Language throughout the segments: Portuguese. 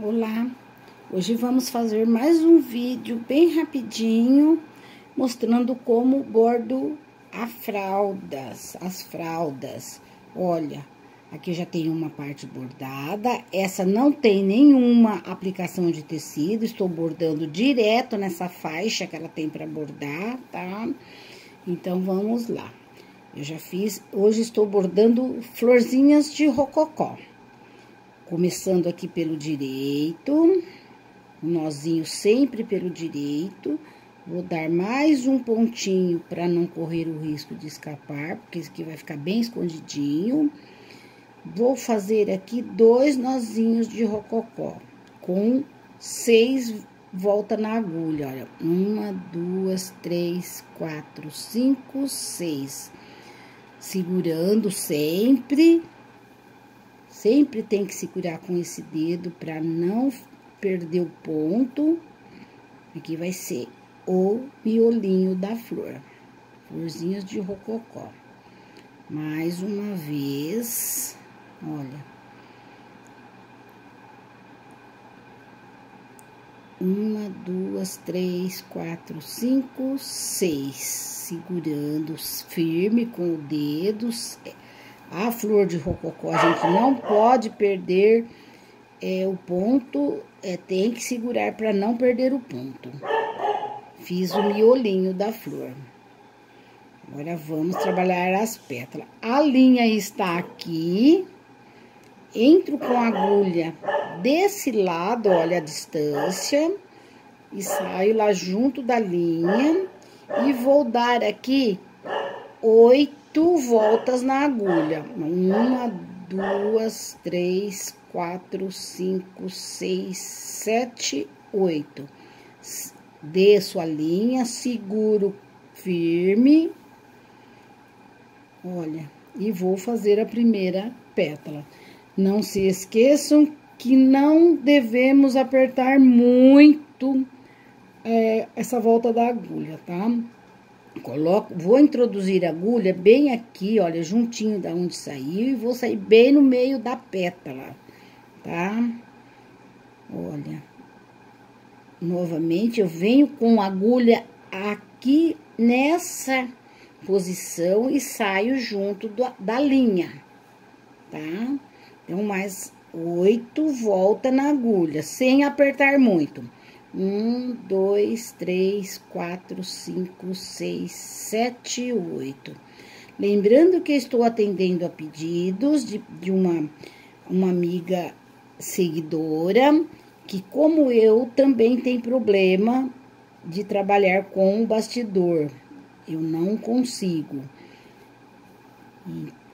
Olá, hoje vamos fazer mais um vídeo bem rapidinho, mostrando como bordo a fraldas, as fraldas. Olha, aqui já tem uma parte bordada, essa não tem nenhuma aplicação de tecido, estou bordando direto nessa faixa que ela tem para bordar, tá? Então, vamos lá. Eu já fiz, hoje estou bordando florzinhas de rococó. Começando aqui pelo direito, um nozinho sempre pelo direito. Vou dar mais um pontinho para não correr o risco de escapar, porque esse aqui vai ficar bem escondidinho. Vou fazer aqui dois nozinhos de rococó, com seis voltas na agulha, olha. Uma, duas, três, quatro, cinco, seis. Segurando Sempre tem que segurar com esse dedo para não perder o ponto. Aqui vai ser o miolinho da flor. Florzinhas de rococó. Mais uma vez, olha. Uma, duas, três, quatro, cinco, seis. Segurando firme com o dedo a flor de rococó, a gente não pode perder é, o ponto, é, tem que segurar para não perder o ponto. Fiz o miolinho da flor. Agora, vamos trabalhar as pétalas. A linha está aqui. Entro com a agulha desse lado, olha a distância. E saio lá junto da linha. E vou dar aqui oito oito voltas na agulha. Uma, duas, três, quatro, cinco, seis, sete, oito. Desço a linha, seguro firme. Olha, e vou fazer a primeira pétala. Não se esqueçam que não devemos apertar muito é, essa volta da agulha, tá? Coloco, vou introduzir a agulha bem aqui, olha, juntinho da onde saiu, e vou sair bem no meio da pétala, tá? Olha. Novamente, eu venho com a agulha aqui nessa posição e saio junto do, da linha, tá? Então, mais oito volta na agulha, sem apertar muito. Um, dois, três, quatro, cinco, seis, sete, oito. Lembrando que estou atendendo a pedidos de, de uma, uma amiga seguidora, que como eu, também tem problema de trabalhar com o bastidor. Eu não consigo.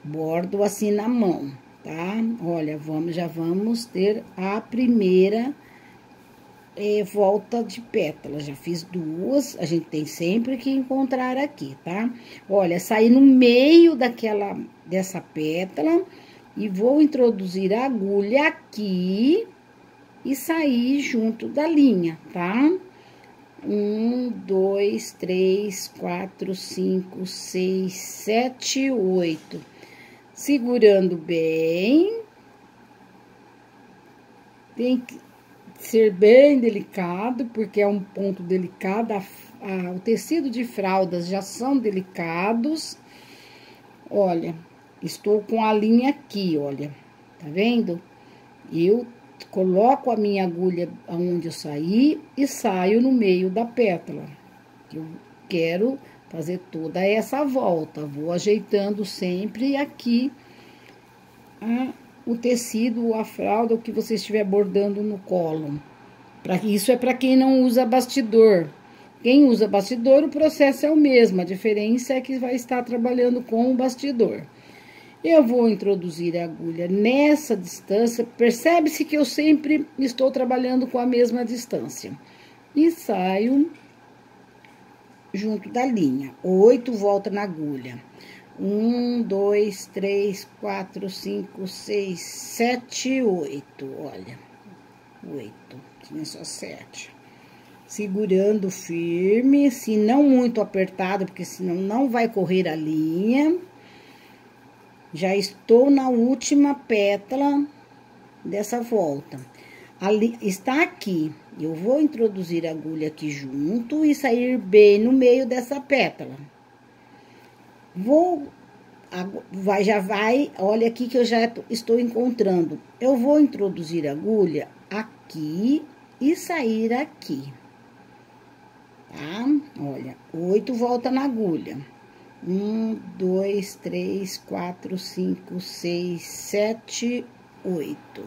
Bordo assim na mão, tá? Olha, vamos, já vamos ter a primeira é, volta de pétala. Já fiz duas, a gente tem sempre que encontrar aqui, tá? Olha, saí no meio daquela, dessa pétala e vou introduzir a agulha aqui e sair junto da linha, tá? Um, dois, três, quatro, cinco, seis, sete, oito. Segurando bem. Tem que ser bem delicado, porque é um ponto delicado. A, a, o tecido de fraldas já são delicados. Olha, estou com a linha aqui, olha, tá vendo? Eu coloco a minha agulha aonde eu saí e saio no meio da pétala. Eu quero fazer toda essa volta. Vou ajeitando sempre aqui a o tecido, a fralda, o que você estiver bordando no colo. Pra, isso é para quem não usa bastidor. Quem usa bastidor, o processo é o mesmo, a diferença é que vai estar trabalhando com o bastidor. Eu vou introduzir a agulha nessa distância, percebe-se que eu sempre estou trabalhando com a mesma distância. E saio junto da linha, oito voltas na agulha. Um, dois, três, quatro, cinco, seis, sete, oito. Olha, oito. Tinha só sete. Segurando firme, se não muito apertado, porque senão não vai correr a linha. Já estou na última pétala dessa volta. ali, está aqui. Eu vou introduzir a agulha aqui junto e sair bem no meio dessa pétala. Vou, vai, já vai, olha aqui que eu já estou encontrando. Eu vou introduzir a agulha aqui e sair aqui. Tá? Olha, oito volta na agulha. Um, dois, três, quatro, cinco, seis, sete, oito.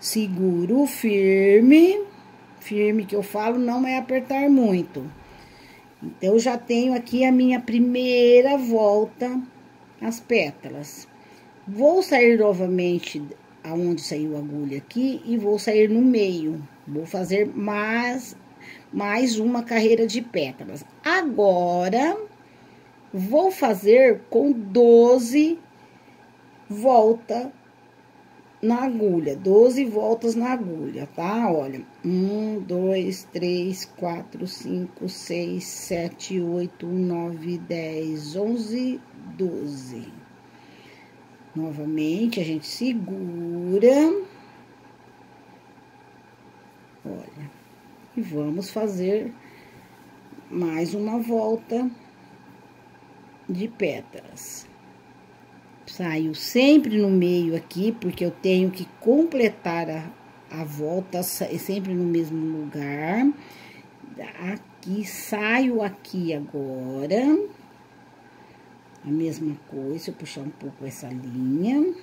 Seguro firme. Firme que eu falo não é apertar muito. Então, eu já tenho aqui a minha primeira volta as pétalas. Vou sair novamente aonde saiu a agulha aqui e vou sair no meio. Vou fazer mais, mais uma carreira de pétalas. Agora, vou fazer com 12 voltas na agulha, 12 voltas na agulha, tá? Olha, 1, 2, 3, 4, 5, 6, 7, 8, 9, 10, 11, 12. Novamente, a gente segura. Olha, e vamos fazer mais uma volta de pétalas. Saio sempre no meio aqui, porque eu tenho que completar a, a volta sempre no mesmo lugar. Aqui, saio aqui agora. A mesma coisa, eu puxar um pouco essa linha.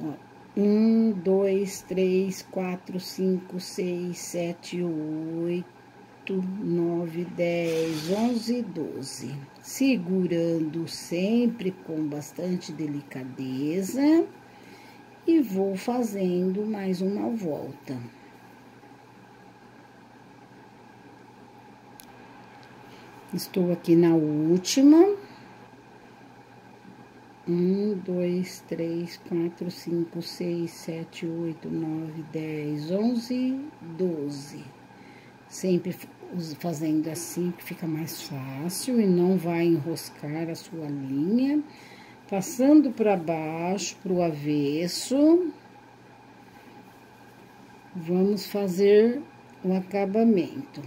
Ó, um, dois, três, quatro, cinco, seis, sete, oito 8, 9, 10, 11, 12. Segurando sempre com bastante delicadeza e vou fazendo mais uma volta. Estou aqui na última. Um, dois, três, quatro, cinco, seis, sete, oito, nove, dez, onze, doze. Sempre fazendo assim que fica mais fácil e não vai enroscar a sua linha. Passando para baixo, para o avesso. Vamos fazer o acabamento.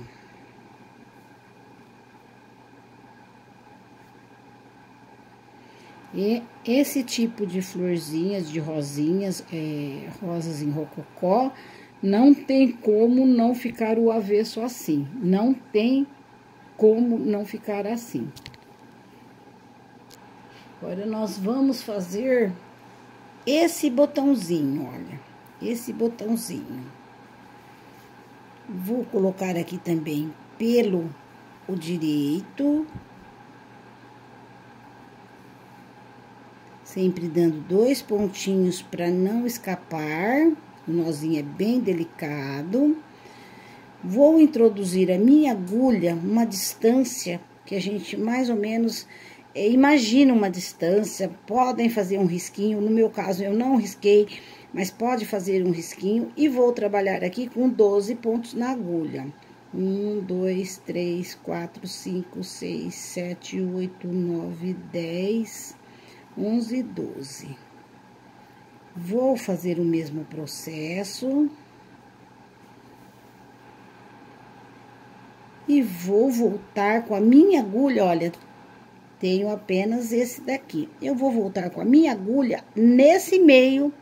E esse tipo de florzinhas, de rosinhas, é, rosas em rococó, não tem como não ficar o avesso assim. Não tem como não ficar assim. Agora, nós vamos fazer esse botãozinho, olha. Esse botãozinho. Vou colocar aqui também pelo o direito. Sempre dando dois pontinhos para não escapar. O nozinho é bem delicado. Vou introduzir a minha agulha uma distância que a gente mais ou menos é, imagina uma distância. Podem fazer um risquinho. No meu caso, eu não risquei, mas pode fazer um risquinho. E vou trabalhar aqui com 12 pontos na agulha. 1, 2, 3, 4, 5, 6, 7, 8, 9, 10, 11, 12. Vou fazer o mesmo processo. E vou voltar com a minha agulha, olha, tenho apenas esse daqui. Eu vou voltar com a minha agulha nesse meio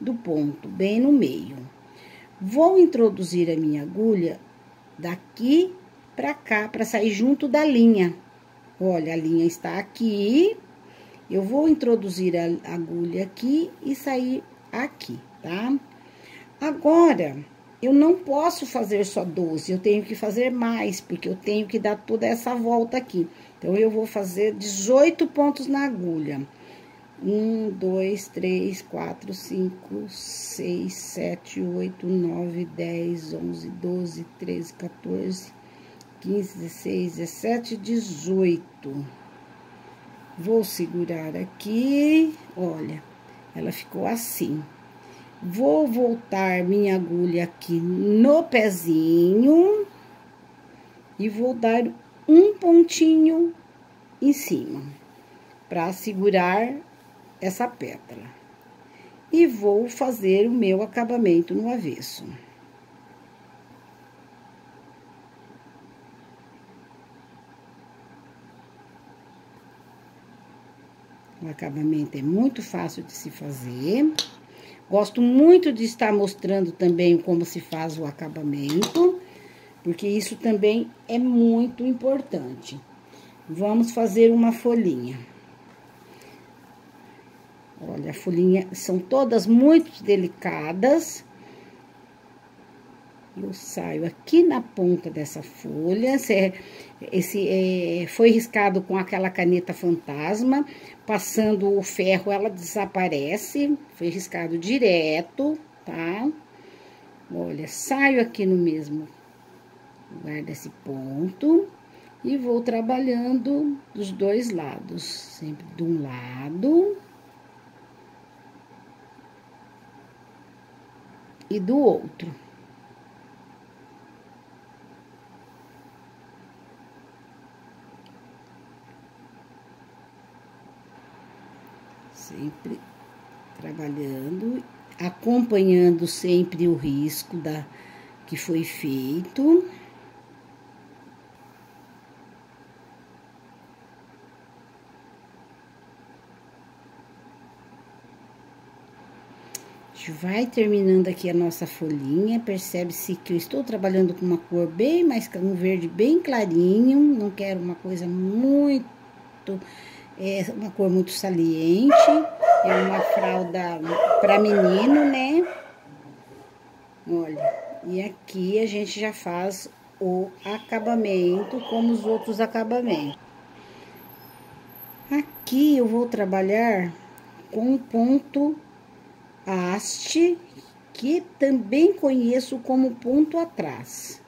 do ponto, bem no meio. Vou introduzir a minha agulha daqui pra cá, pra sair junto da linha. Olha, a linha está aqui, eu vou introduzir a agulha aqui e sair aqui, tá? Agora, eu não posso fazer só 12, eu tenho que fazer mais, porque eu tenho que dar toda essa volta aqui. Então, eu vou fazer 18 pontos na agulha. 1, 2, 3, 4, 5, 6, 7, 8, 9, 10, 11, 12, 13, 14, 15, 16, 17, 18. Vou segurar aqui, olha, ela ficou assim. Vou voltar minha agulha aqui no pezinho e vou dar um pontinho em cima para segurar essa pétala. e vou fazer o meu acabamento no avesso. O acabamento é muito fácil de se fazer. Gosto muito de estar mostrando também como se faz o acabamento, porque isso também é muito importante. Vamos fazer uma folhinha. Olha, a folhinha são todas muito delicadas. Eu saio aqui na ponta dessa folha, esse é, foi riscado com aquela caneta fantasma, passando o ferro ela desaparece, foi riscado direto, tá? Olha, saio aqui no mesmo lugar desse ponto e vou trabalhando dos dois lados, sempre de um lado e do outro. Sempre trabalhando, acompanhando sempre o risco da que foi feito. vai terminando aqui a nossa folhinha, percebe-se que eu estou trabalhando com uma cor bem mais, um verde bem clarinho, não quero uma coisa muito, é uma cor muito saliente, é uma fralda para menino, né? Olha, e aqui a gente já faz o acabamento como os outros acabamentos. Aqui eu vou trabalhar com ponto haste, que também conheço como ponto atrás.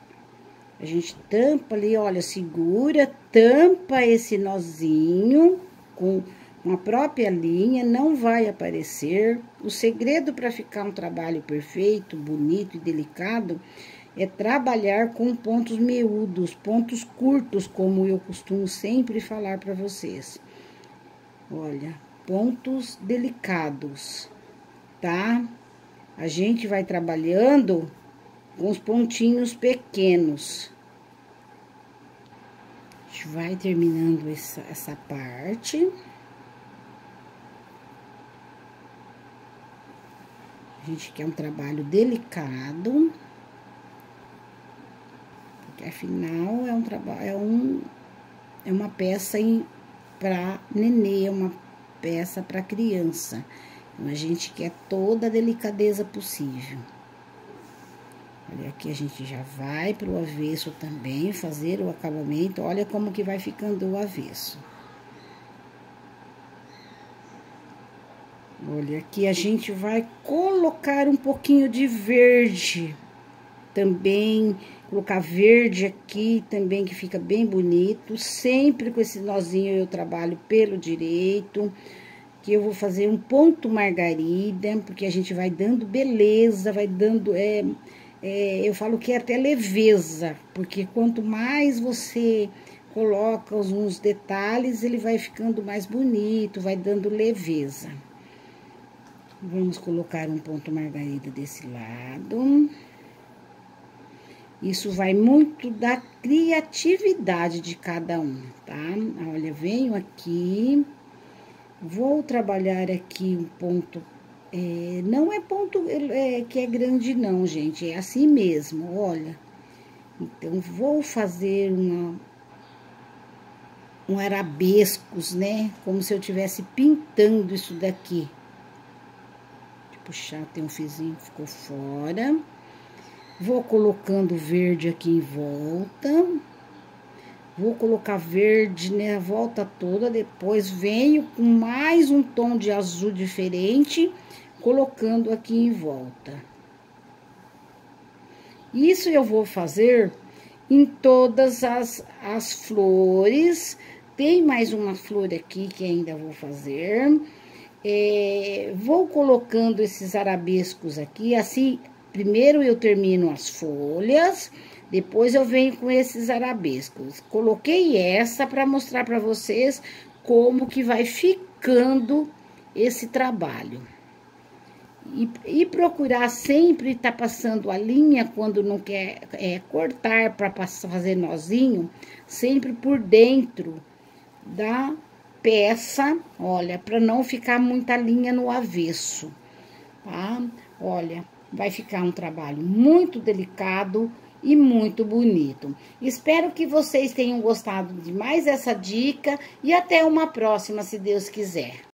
A gente tampa ali, olha, segura, tampa esse nozinho com uma própria linha, não vai aparecer. O segredo para ficar um trabalho perfeito, bonito e delicado é trabalhar com pontos miúdos, pontos curtos, como eu costumo sempre falar para vocês. Olha, pontos delicados tá? A gente vai trabalhando com os pontinhos pequenos. Gente vai terminando essa, essa parte. A gente quer um trabalho delicado. Porque afinal é um trabalho, é um é uma peça para nenê, é uma peça para criança. Então, a gente quer toda a delicadeza possível. Olha, aqui a gente já vai pro avesso também, fazer o acabamento. Olha como que vai ficando o avesso. Olha, aqui a gente vai colocar um pouquinho de verde também. Colocar verde aqui também, que fica bem bonito. Sempre com esse nozinho eu trabalho pelo direito que eu vou fazer um ponto margarida, porque a gente vai dando beleza, vai dando, é, é, eu falo que é até leveza, porque quanto mais você coloca uns detalhes, ele vai ficando mais bonito, vai dando leveza. Vamos colocar um ponto margarida desse lado. Isso vai muito da criatividade de cada um, tá? Olha, venho aqui Vou trabalhar aqui um ponto, é, não é ponto é, que é grande não, gente, é assim mesmo, olha. Então, vou fazer uma, um arabescos, né, como se eu estivesse pintando isso daqui. Deixa eu puxar, tem um fizinho que ficou fora. Vou colocando verde aqui em volta. Vou colocar verde né, volta toda, depois venho com mais um tom de azul diferente, colocando aqui em volta. Isso eu vou fazer em todas as, as flores. Tem mais uma flor aqui que ainda vou fazer. É, vou colocando esses arabescos aqui, assim, primeiro eu termino as folhas depois eu venho com esses arabescos. Coloquei essa para mostrar para vocês como que vai ficando esse trabalho. E, e procurar sempre estar tá passando a linha quando não quer é, cortar para fazer nozinho, sempre por dentro da peça, olha, para não ficar muita linha no avesso, tá? Olha, vai ficar um trabalho muito delicado e muito bonito. Espero que vocês tenham gostado de mais essa dica e até uma próxima, se Deus quiser.